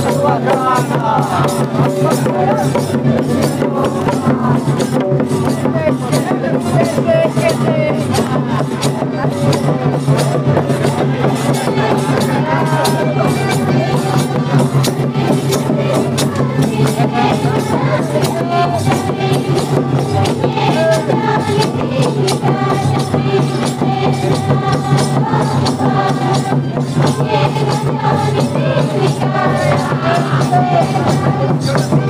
سڀوڪاڻا Hoy. Isang